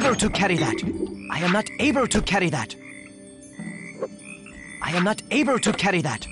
Able to carry that. I am not able to carry that. I am not able to carry that.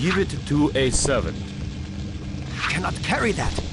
Give it to a servant. I cannot carry that.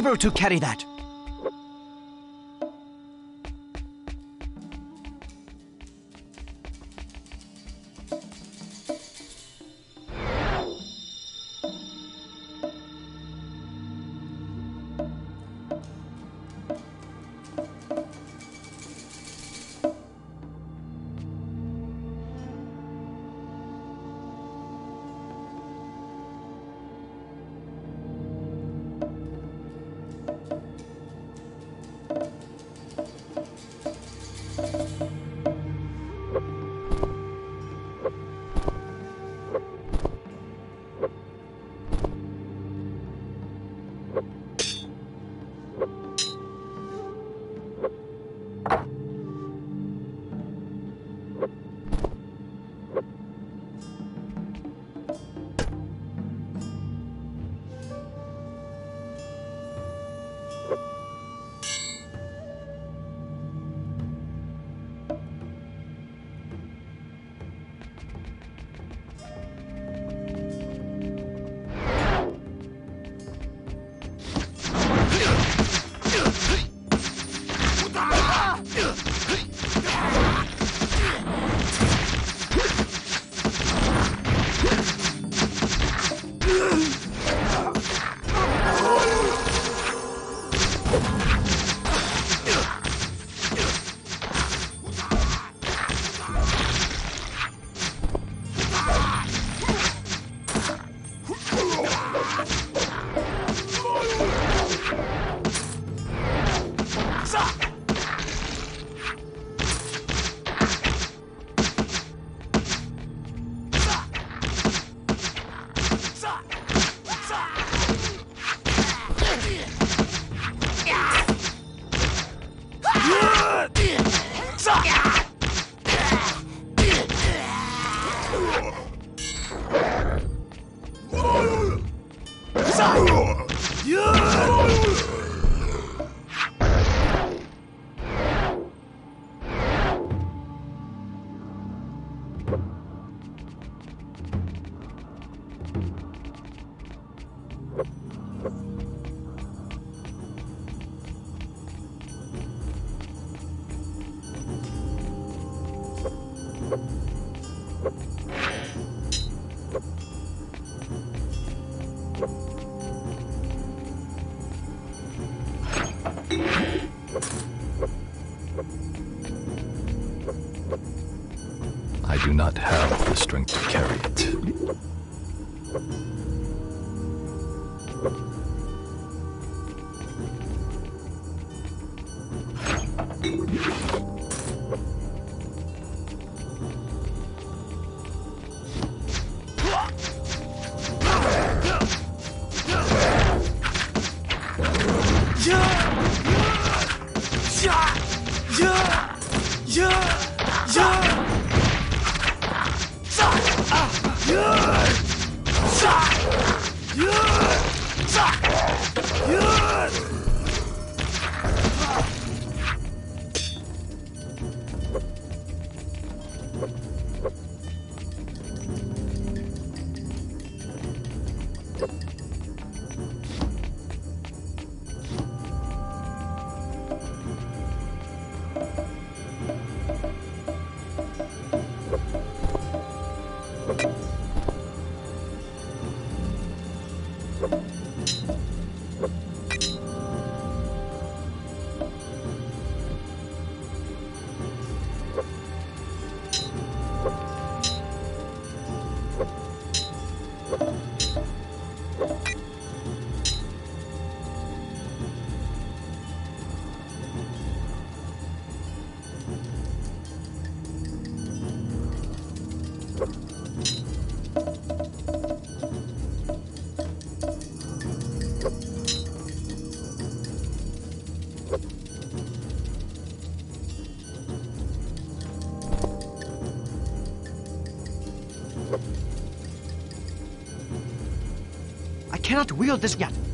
Able to carry that. I do not have the strength to carry it. Cannot wield this yet.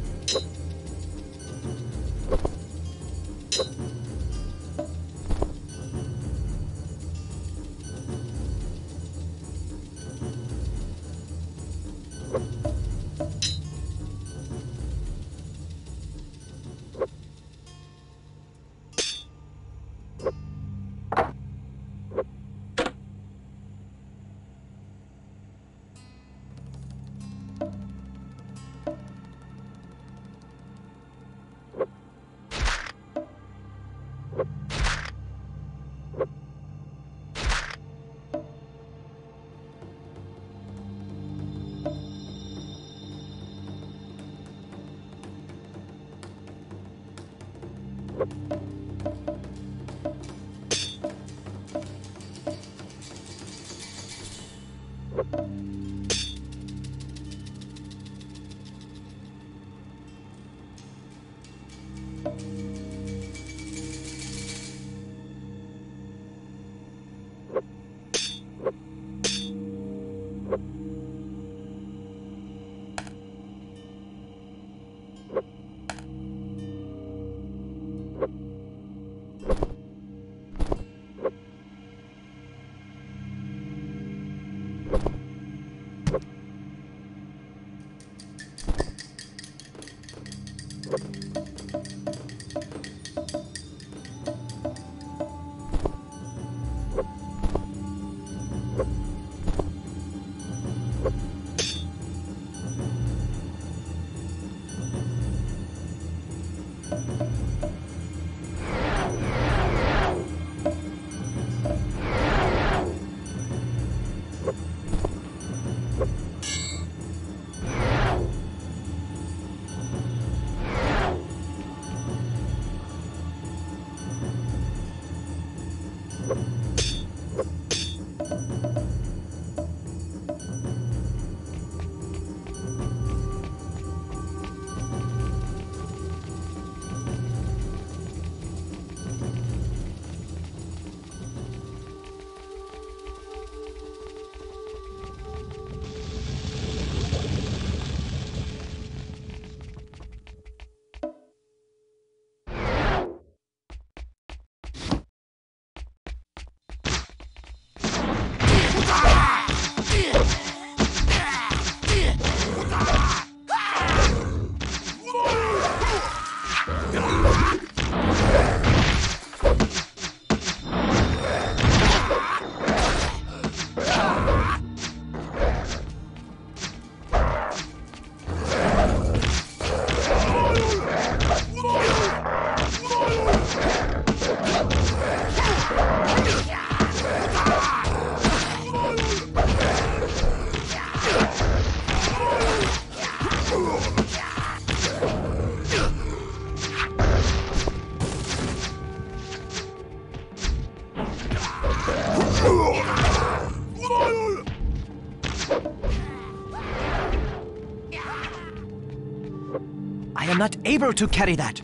able to carry that.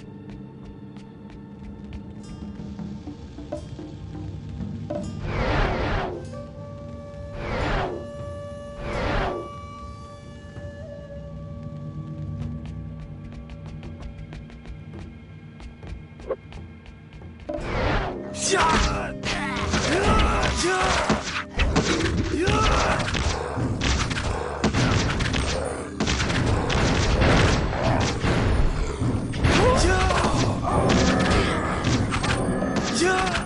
Yeah! Yeah!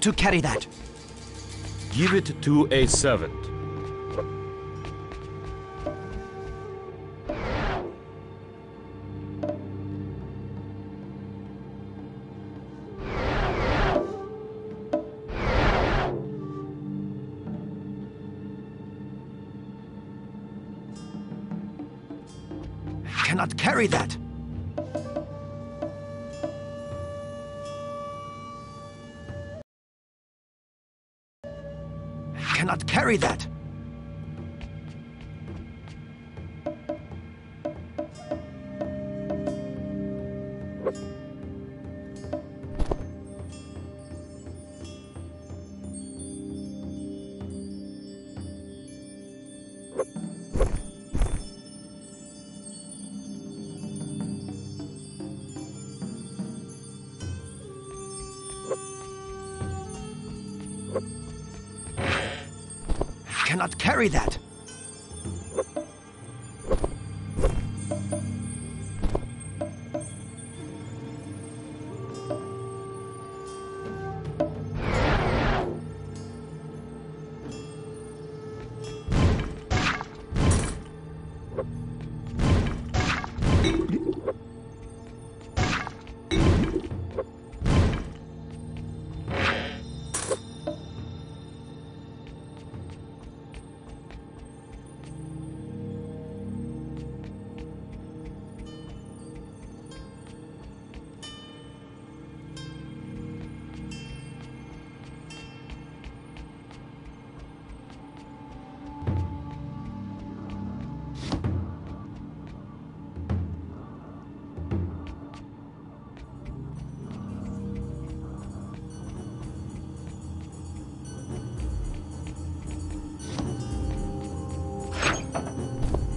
To carry that. Give it to A7.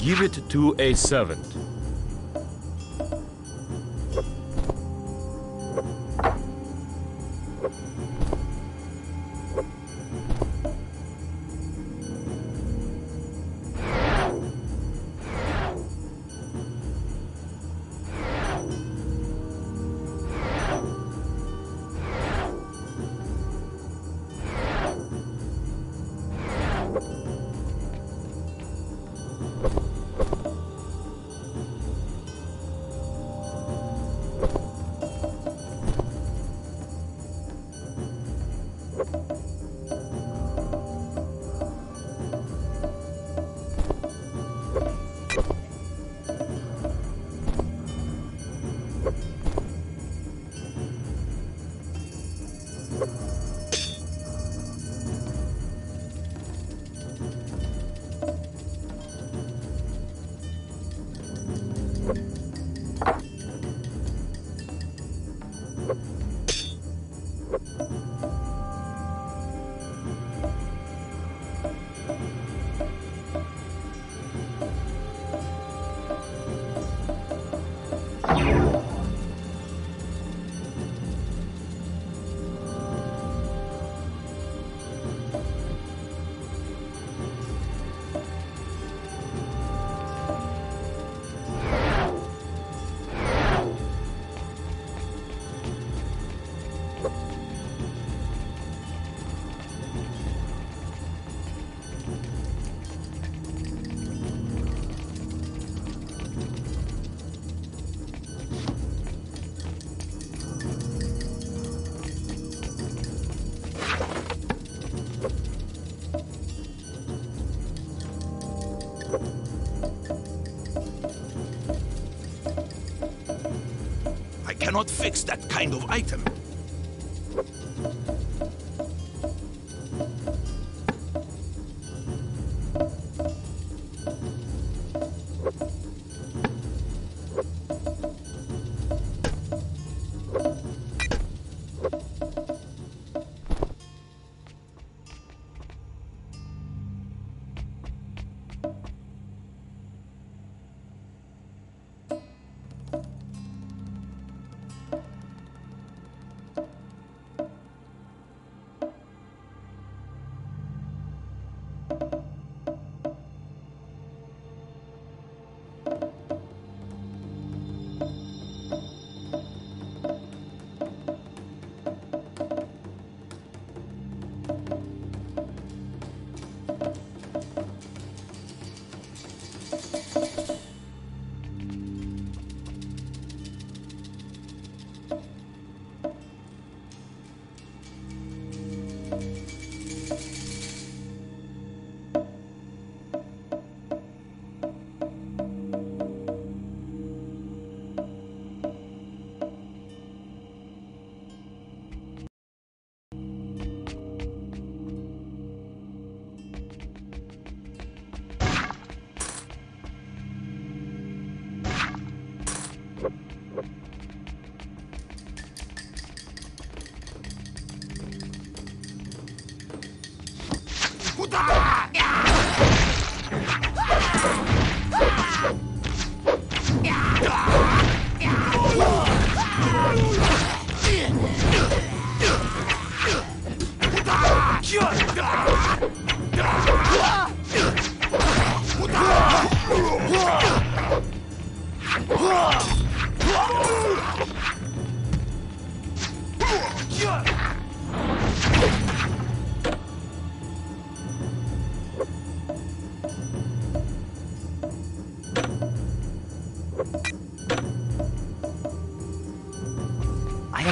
Give it to a servant. I cannot fix that kind of item.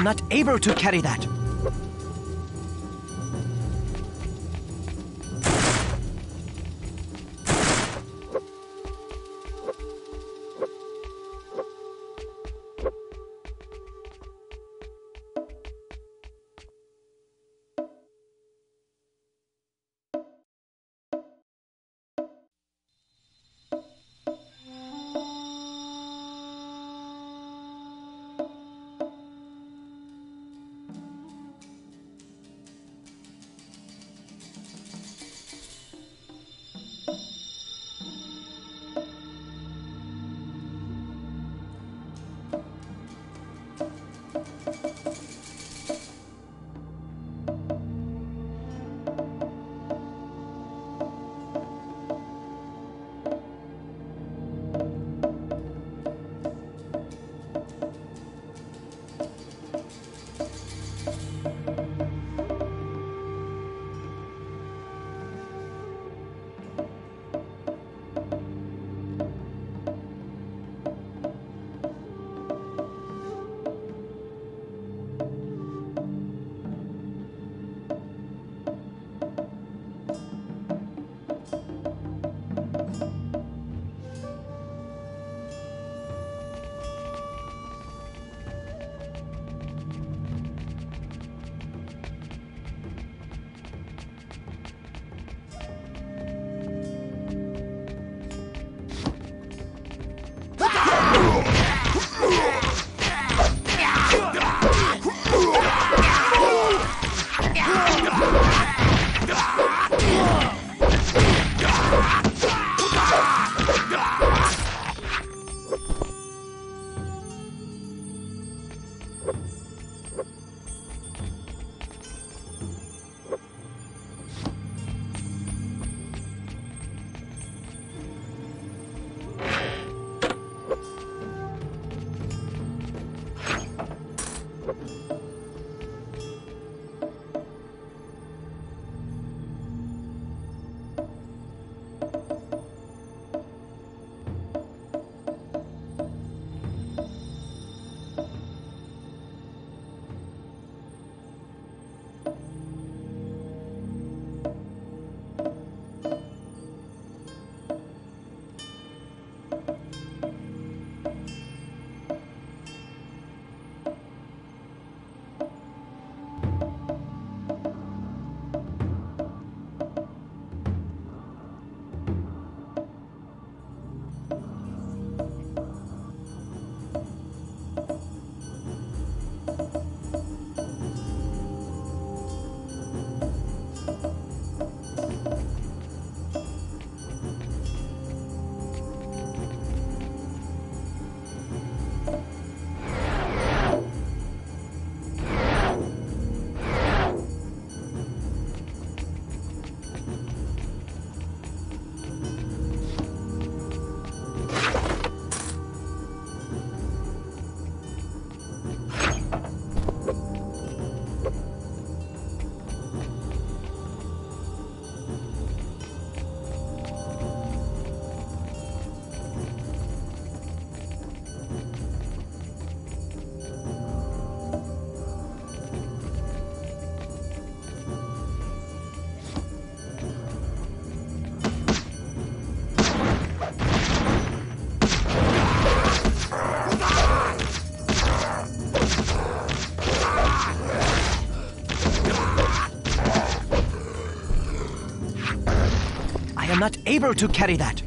Not able to carry that. Able to carry that.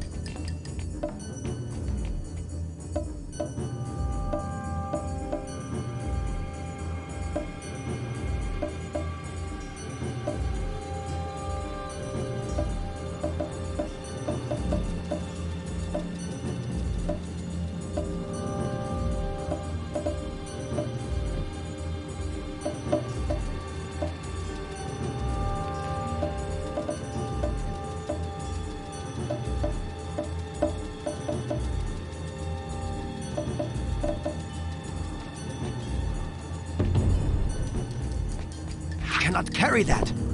Cannot carry that.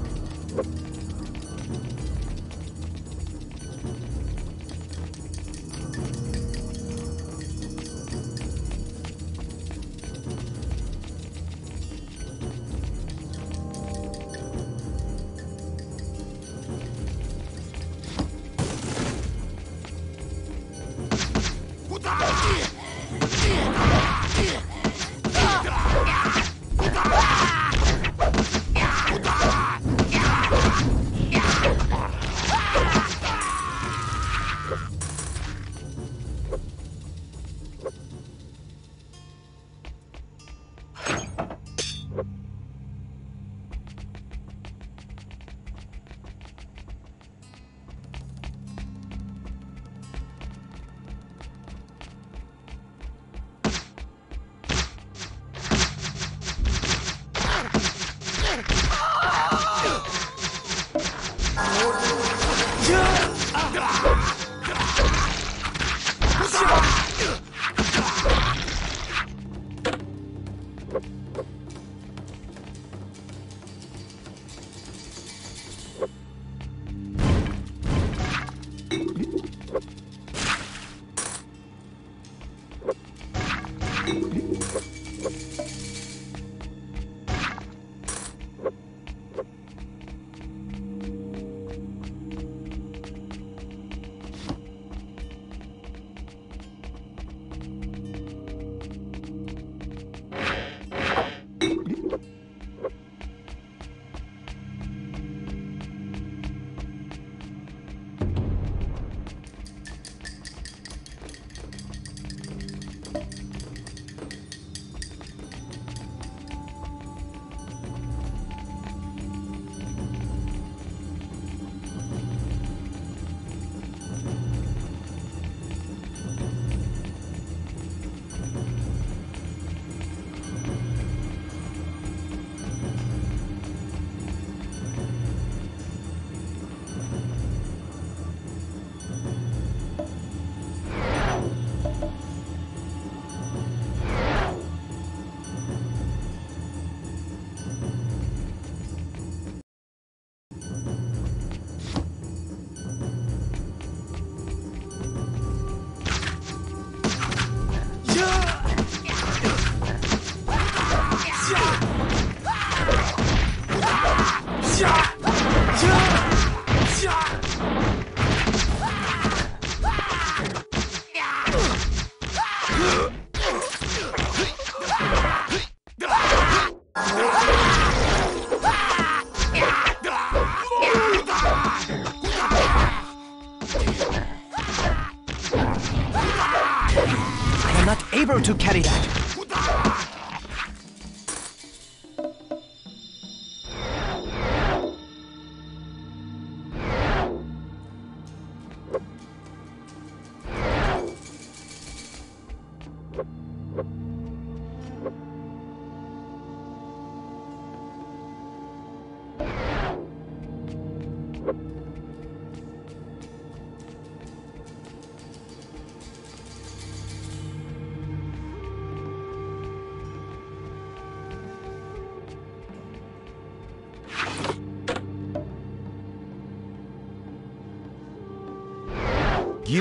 To carry that.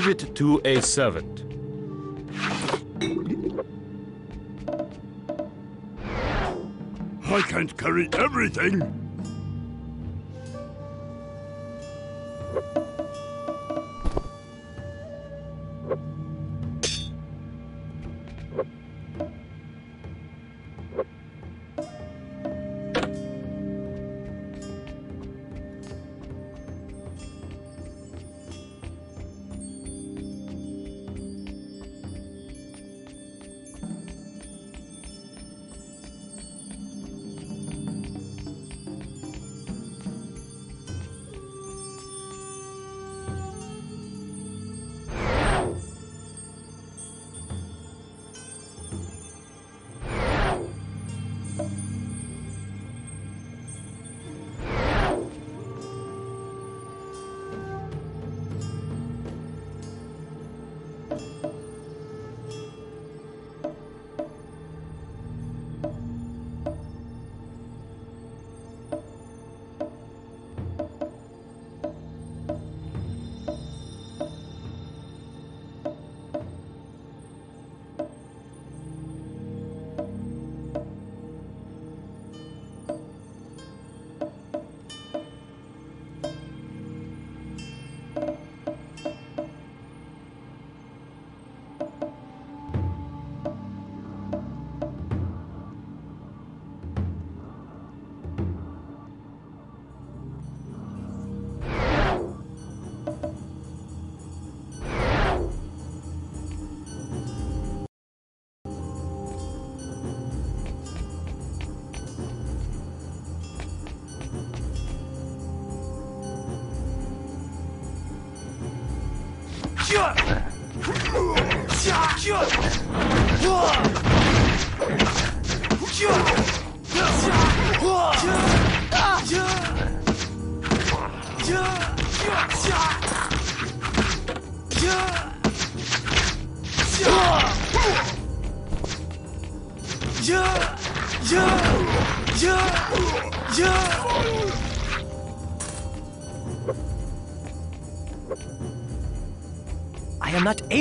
Give it to a servant. I can't carry everything.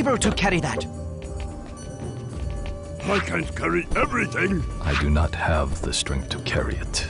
Able to carry that. I can't carry everything. I do not have the strength to carry it.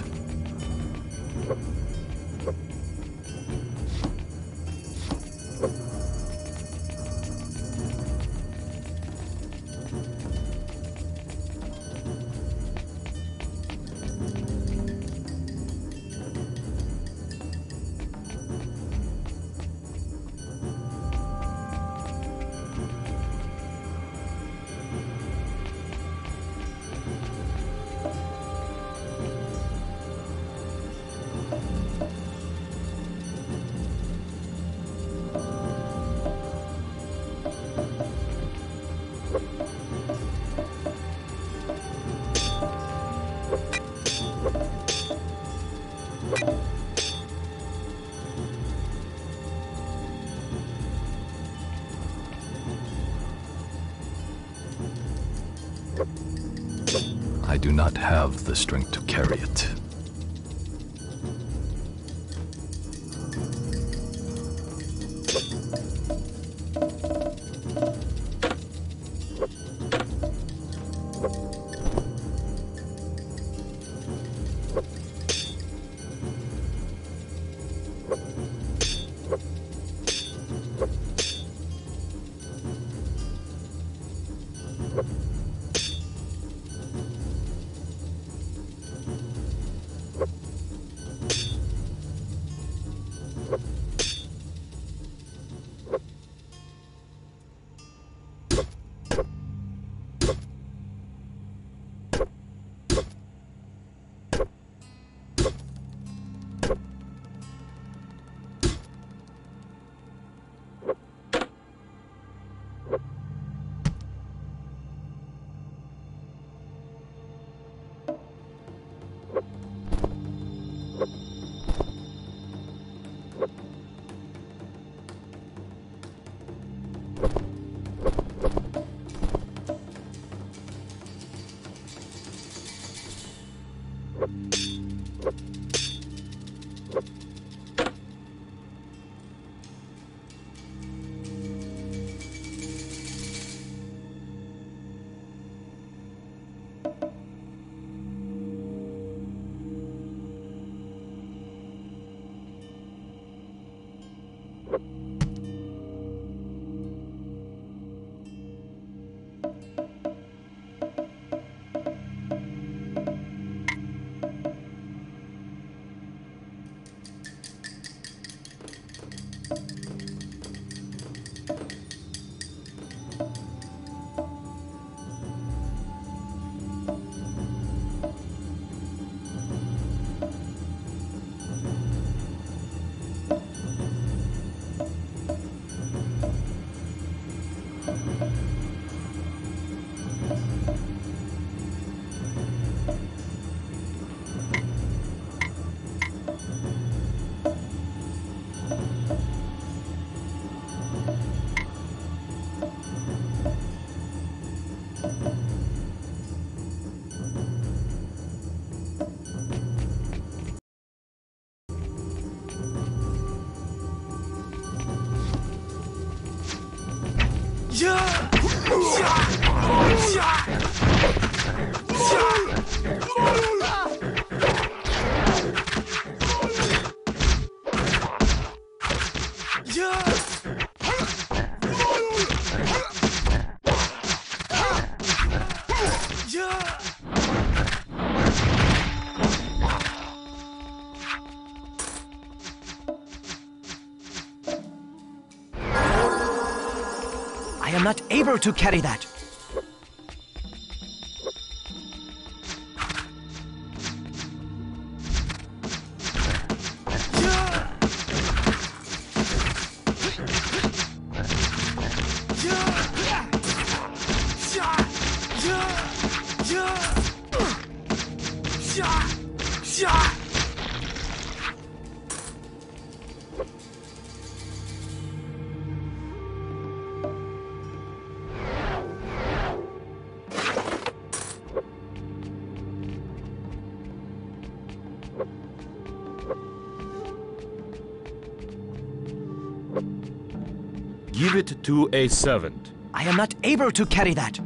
Have the strength to carry it. To carry that. To a servant. I am not able to carry that.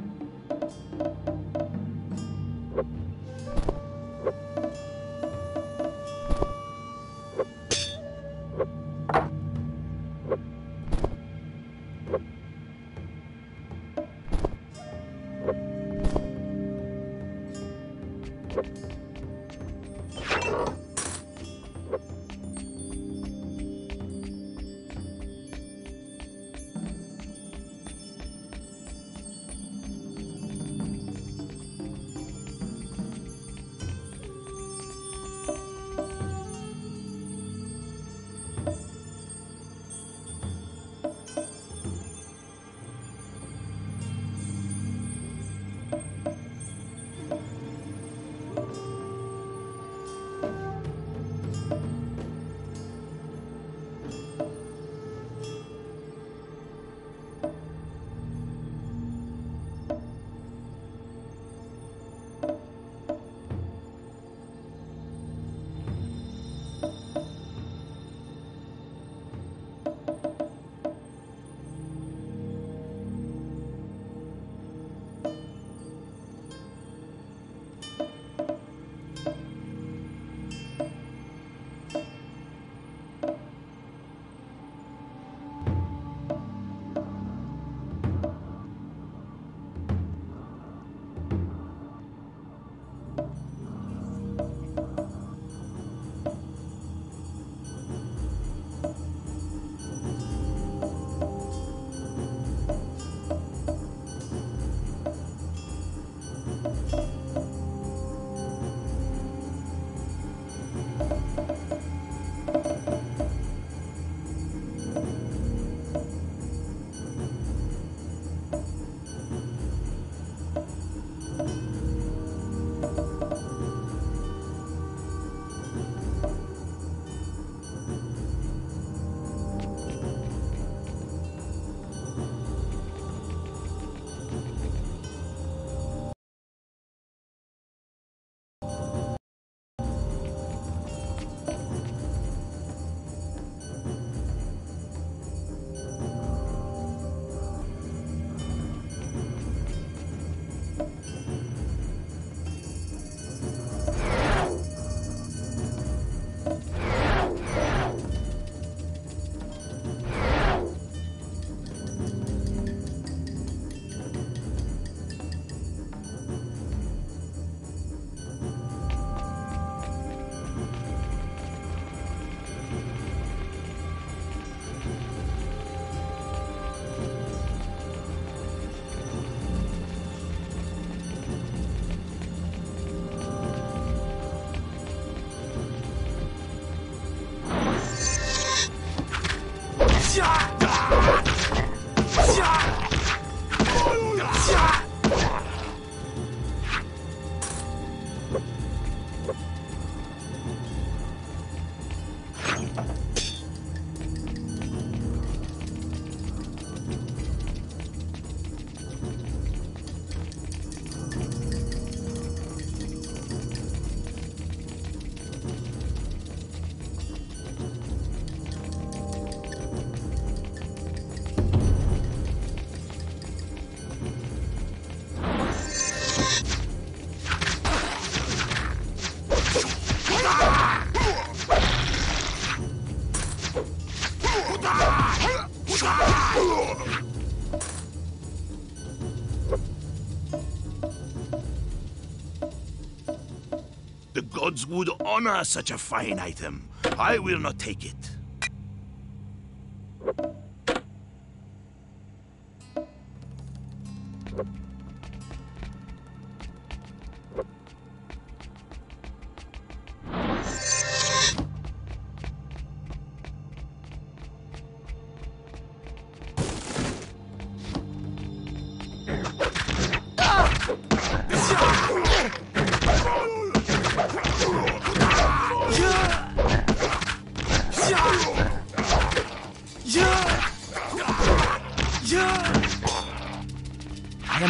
Would honor such a fine item. I will not take it.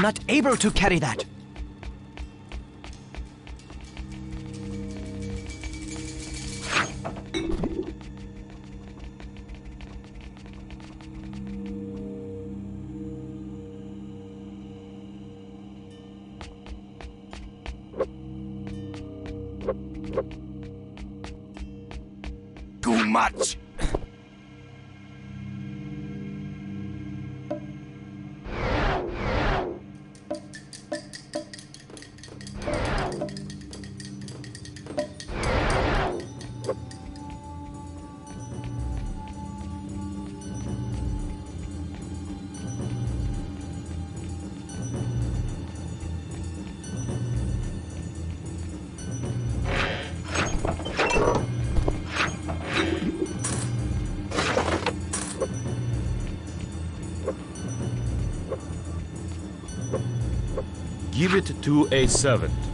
Not able to carry that. Give it to a servant.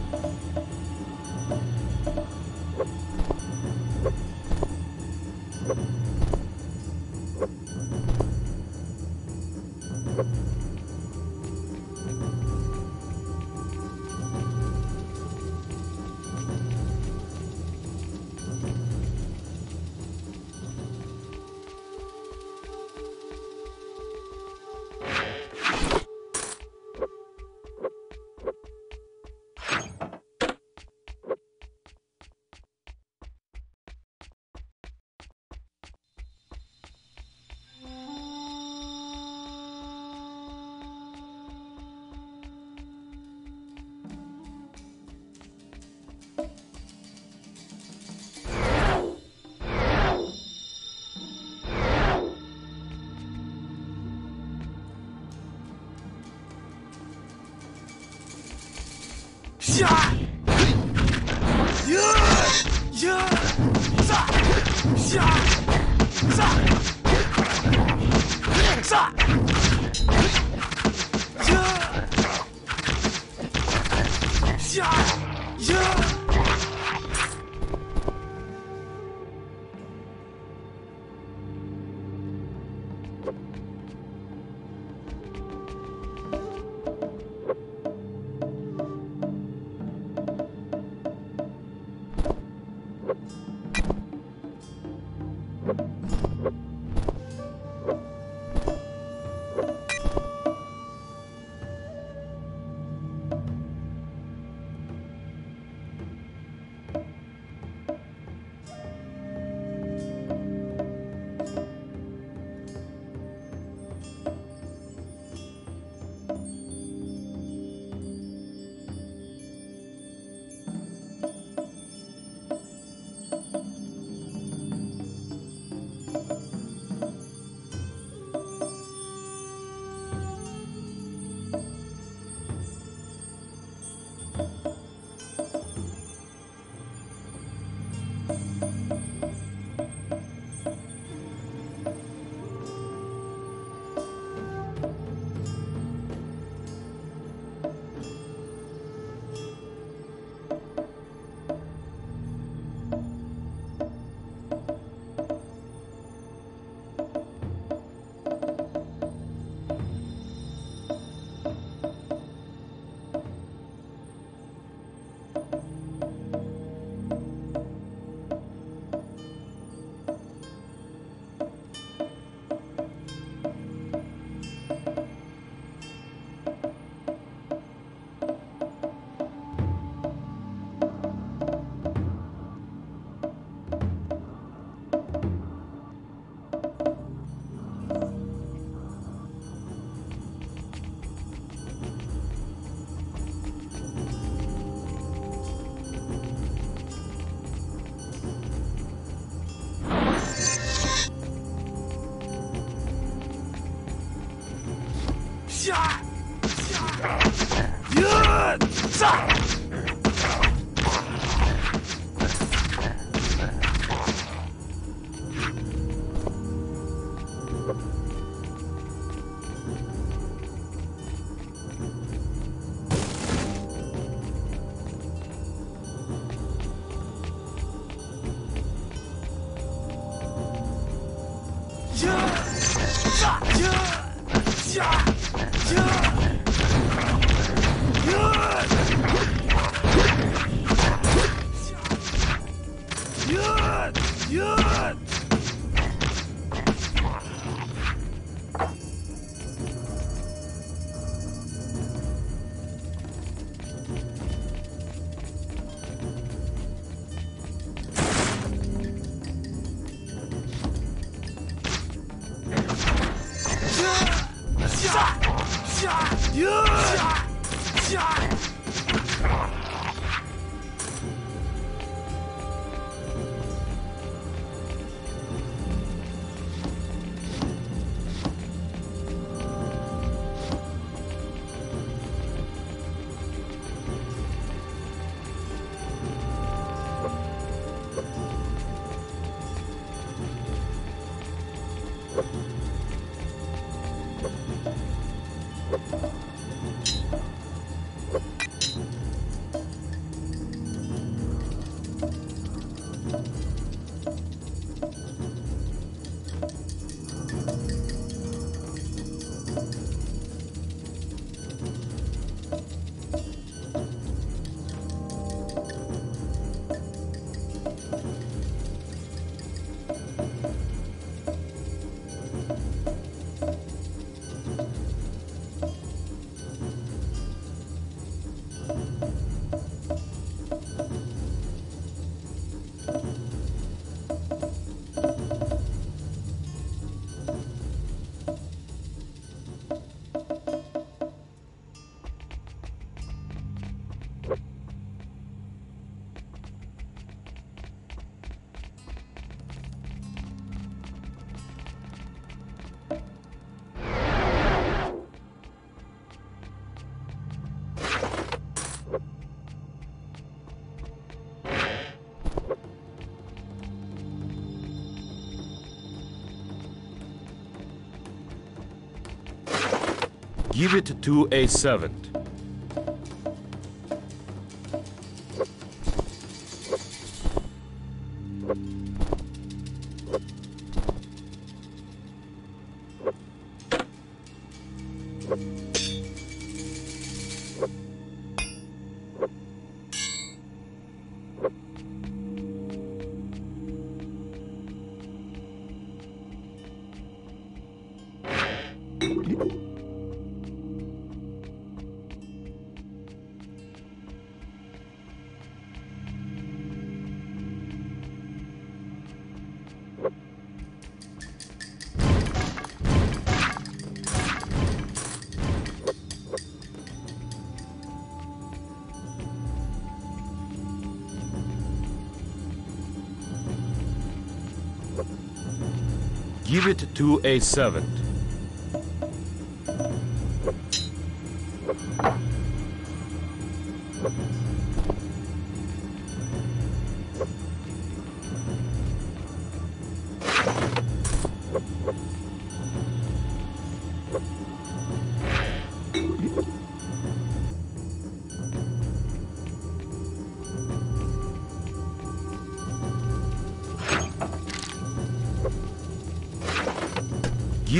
杀嘿。呀呀 Give it to a servant. Give it to a servant.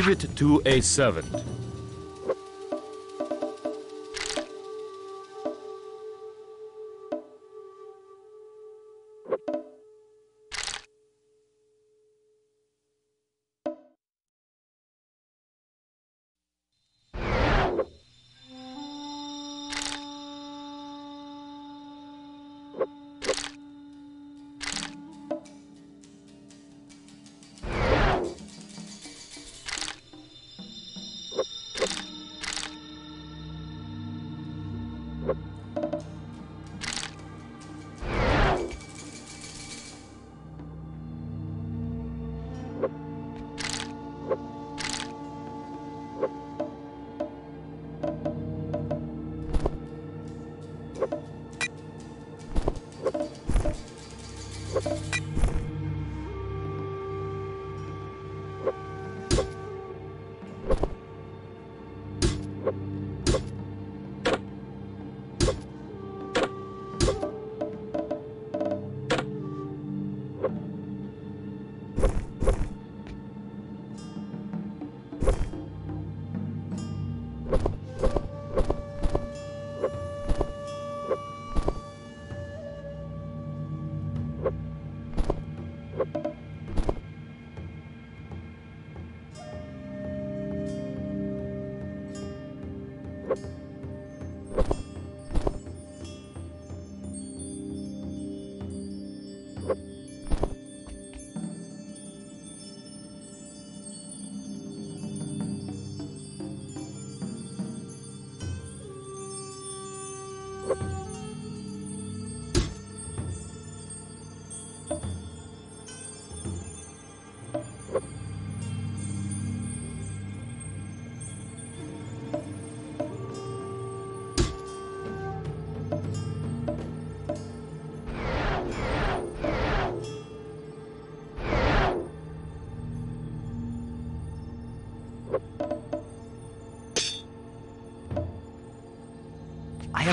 It to a servant.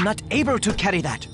Am not able to carry that.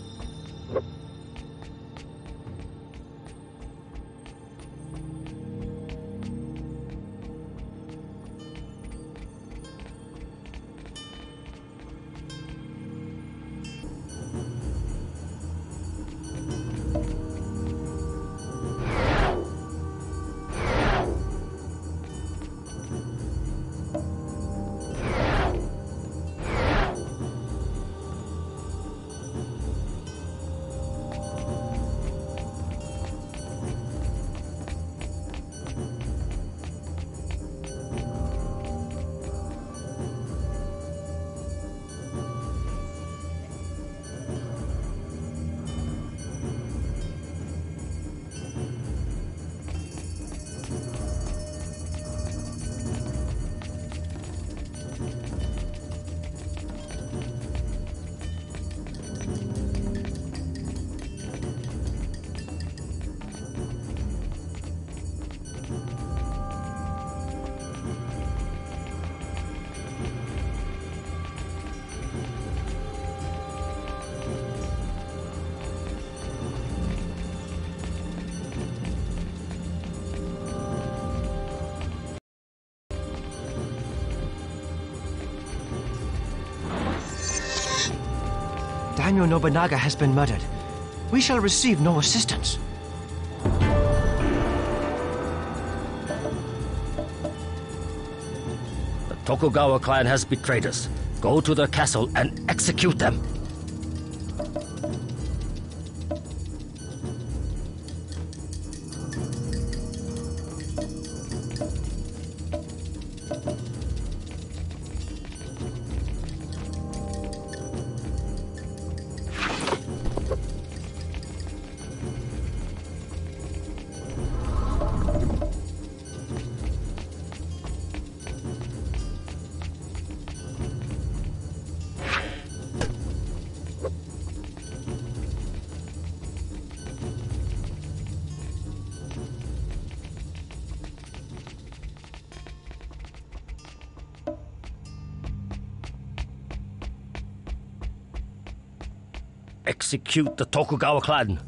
Daimyo Nobunaga has been murdered. We shall receive no assistance. The Tokugawa clan has betrayed us. Go to their castle and execute them. Execute the Tokugawa clan.